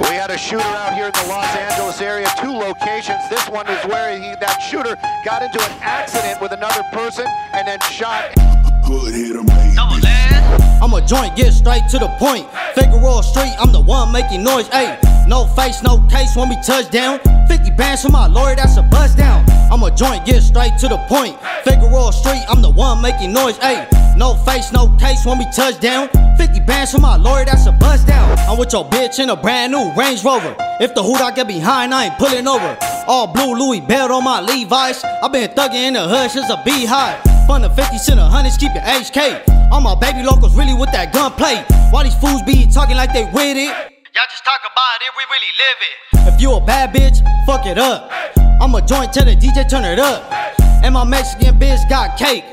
We had a shooter out here in the Los Angeles area, two locations. This one is where he, that shooter got into an accident with another person and then shot. Hood hit him. I'm a joint, get straight to the point. Figueroa Street, I'm the one making noise. Ayy, no face, no case when we touch down. 50 bands for my lawyer, that's a buzz down. I'm a joint, get straight to the point. Figueroa Street, I'm the one making noise. Ayy, no face, no case when we touch down. 50 bands for my lawyer, that's a bust down. I'm with your bitch in a brand new Range Rover. If the hood I get behind, I ain't pulling over. All blue Louis belt on my Levi's. i been thugging in the hood since a beehive. Fun the 50 cent a hundreds, keep your HK. All my baby locals really with that gunplay. Why these fools be talking like they with it? Y'all just talk about it, we really live it. If you a bad bitch, fuck it up. I'm a joint, tell the DJ turn it up. And my Mexican bitch got cake.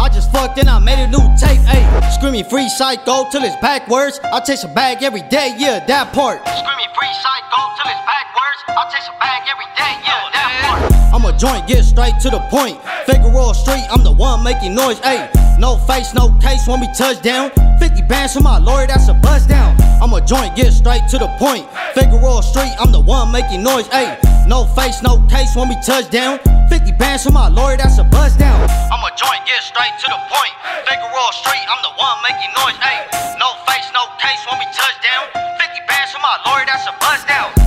I just fucked and I made a new tape, ayy. Screaming free psycho till it's backwards. I chase a bag every day, yeah, that part. Screaming free psycho till it's backwards. I chase a bag every day, yeah, that part. I'm a joint, get straight to the point. Figueroa Street, I'm the one making noise, ayy. No face, no case when we touch down. 50 bands for my lawyer, that's a buzz down. I'm a joint, get straight to the point. Figueroa Street, I'm the one making noise, ayy. No face, no case when we touch down. 50 bands for my lawyer, that's a buzz down. Straight to the point. Figueroa Street, I'm the one making noise, ayy. No face, no case when we touch down. 50 bands for my lawyer, that's a buzz down.